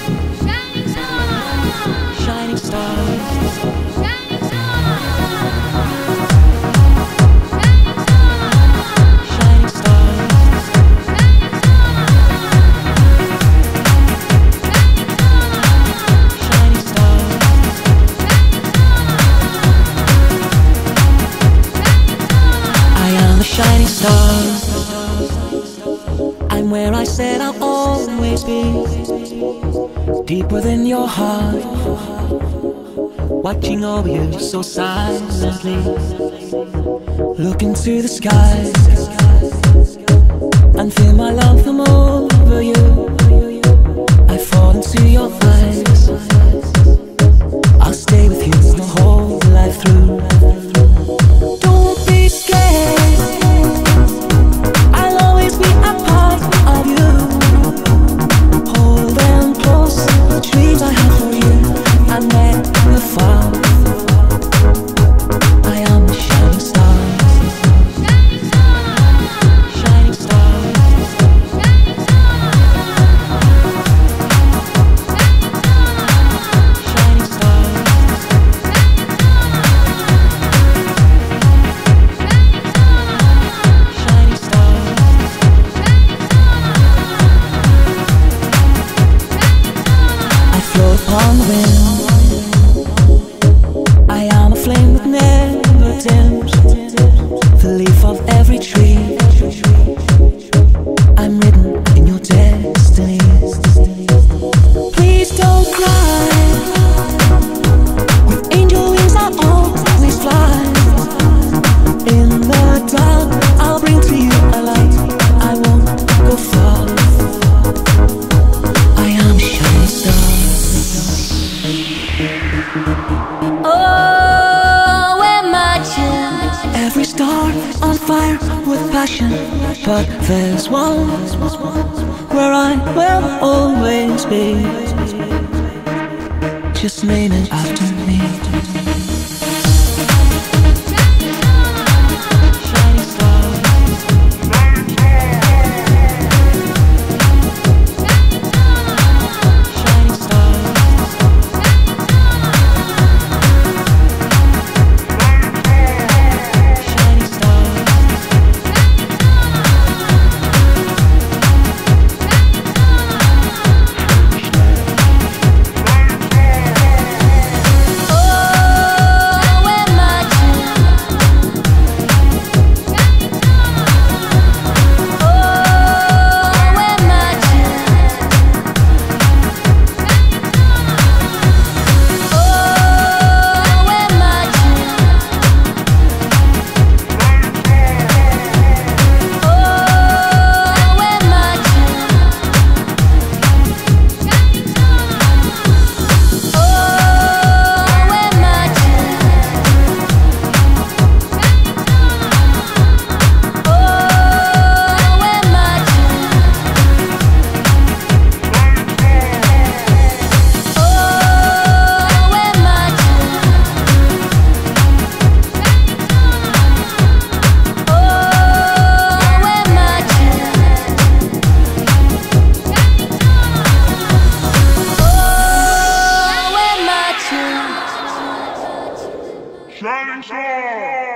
Shining star. shining stars. Shining star. Shining stars. Shining stars. I am a shining star. I'm where I said I'll always. Deep within your heart. Watching over you so silently. Look into the sky and feel my love come over you. Upon the wind. I am a flame that never dims. The leaf of passion. But there's one where I will always be. Just name it after me. Shining Star!